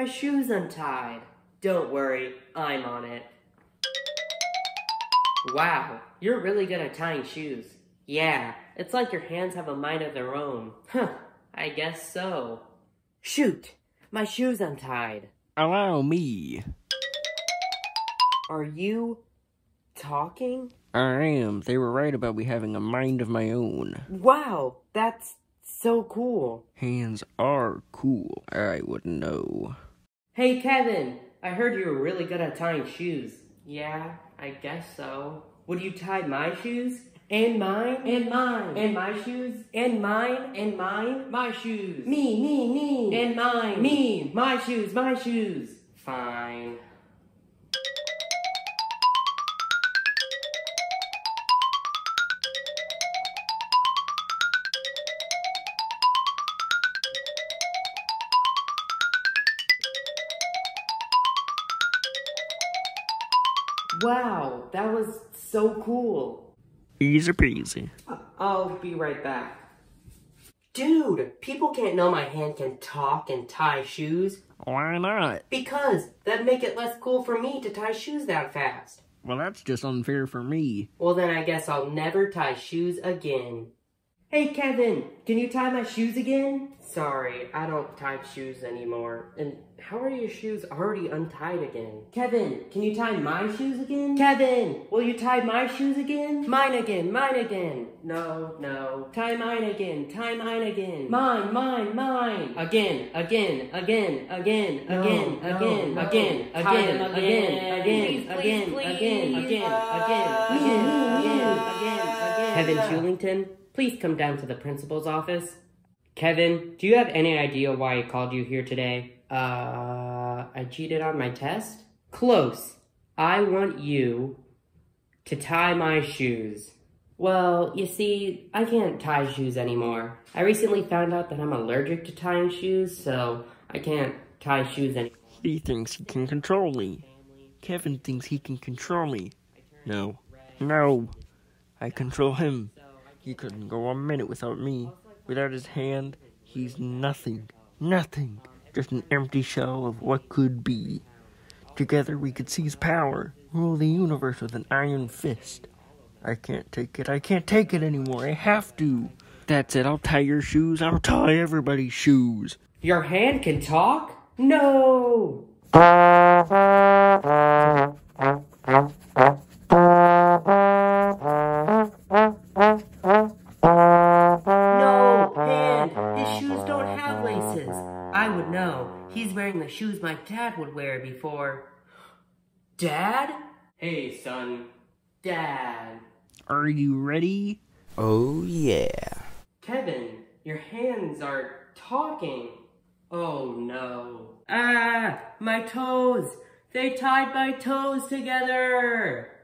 My shoe's untied. Don't worry, I'm on it. Wow, you're really good at tying shoes. Yeah, it's like your hands have a mind of their own. Huh, I guess so. Shoot, my shoe's untied. Allow me. Are you talking? I am. They were right about me having a mind of my own. Wow, that's so cool. Hands are cool. I wouldn't know. Hey, Kevin, I heard you were really good at tying shoes. Yeah, I guess so. Would you tie my shoes? And mine? And mine. And my shoes? And mine? And mine? My shoes. Me, me, me. And mine. Me. My shoes, my shoes. Fine. Wow, that was so cool. Easy peasy. I'll be right back. Dude, people can't know my hand can talk and tie shoes. Why not? Because that'd make it less cool for me to tie shoes that fast. Well, that's just unfair for me. Well, then I guess I'll never tie shoes again. Hey, Kevin, can you tie my shoes again? Sorry, I don't tie shoes anymore. And how are your shoes already untied again? Kevin, can you tie my shoes again? Kevin, will you tie my shoes again? Mine again, mine again. No, no. Tie mine again, tie mine again. Mine, mine, mine. Again, again, again, again, No, again, no, again, no. again, Tie again, again, again. again, Please, again, please, again, please. again, again, Uh, again, me, me, again, me. again, again. Kevin Shulington, please come down to the principal's office. Kevin, do you have any idea why I called you here today? Uh, I cheated on my test? Close. I want you to tie my shoes. Well, you see, I can't tie shoes anymore. I recently found out that I'm allergic to tying shoes, so I can't tie shoes anymore. He thinks he can control me. Kevin thinks he can control me. No. No. I control him. He couldn't go a minute without me. Without his hand, he's nothing. Nothing. Just an empty shell of what could be. Together we could seize power, rule the universe with an iron fist. I can't take it. I can't take it anymore. I have to. That's it. I'll tie your shoes. I'll tie everybody's shoes. Your hand can talk? No! Don't laces. I would know. He's wearing the shoes my dad would wear before. Dad? Hey, son. Dad. Are you ready? Oh, yeah. Kevin, your hands are talking. Oh no. Ah, my toes! They tied my toes together!